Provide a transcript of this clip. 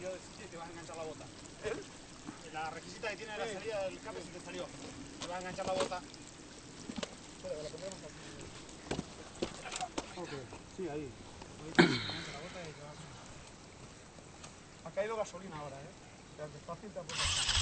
cambiado de sitio y te vas a enganchar la bota. ¿Eh? La requisita que tiene la salida del cable se te salió. Te vas a enganchar la bota. Espera, que la pondremos aquí. Ok, sí, ahí. Te engancha la bota y te vas a... Ha caído gasolina ahora, ¿eh? O sea, que fácil te apuestas.